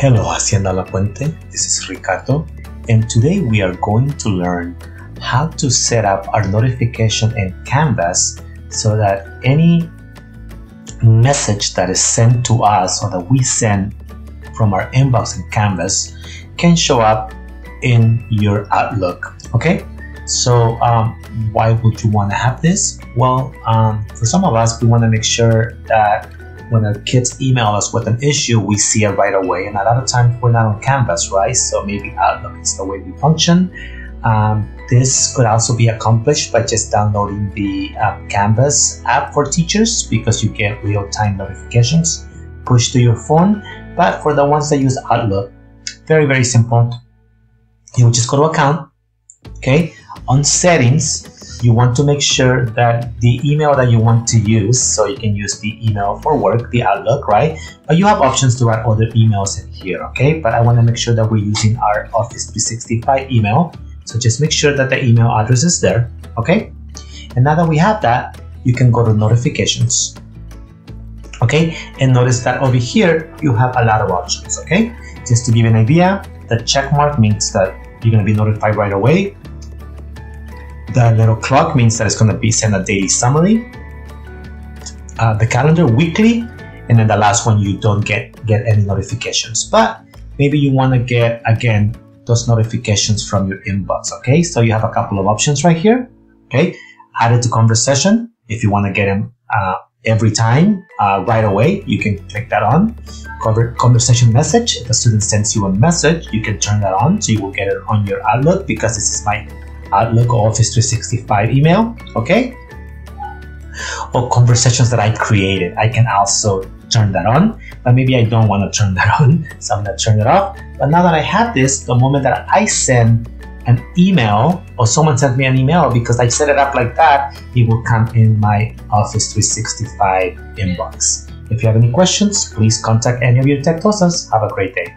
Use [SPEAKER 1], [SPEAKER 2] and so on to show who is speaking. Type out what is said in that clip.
[SPEAKER 1] Hello, Hacienda La Puente. This is Ricardo, and today we are going to learn how to set up our notification in Canvas so that any message that is sent to us or that we send from our inbox in Canvas can show up in your Outlook. Okay, so um, why would you want to have this? Well, um, for some of us, we want to make sure that when our kids email us with an issue, we see it right away. And a lot of times we're not on Canvas, right? So maybe Outlook is the way we function. Um, this could also be accomplished by just downloading the uh, Canvas app for teachers because you get real time notifications pushed to your phone. But for the ones that use Outlook, very, very simple. You just go to account, okay? On settings, you want to make sure that the email that you want to use, so you can use the email for work, the Outlook, right? But you have options to add other emails in here, okay? But I want to make sure that we're using our Office 365 email. So just make sure that the email address is there, okay? And now that we have that, you can go to notifications. Okay, and notice that over here you have a lot of options. Okay, just to give you an idea, the check mark means that you're to be notified right away. The little clock means that it's going to be sent a daily summary. Uh, the calendar weekly, and then the last one you don't get get any notifications. But maybe you want to get again those notifications from your inbox. Okay, so you have a couple of options right here. Okay, add it to conversation if you want to get them uh, every time uh, right away. You can click that on. Cover conversation message. If a student sends you a message, you can turn that on so you will get it on your Outlook because this is my Outlook or Office 365 email, okay? Or conversations that I created, I can also turn that on, but maybe I don't want to turn that on, so I'm gonna turn it off. But now that I have this, the moment that I send an email or someone sends me an email because I set it up like that, it will come in my Office 365 inbox. If you have any questions, please contact any of your tech Have a great day.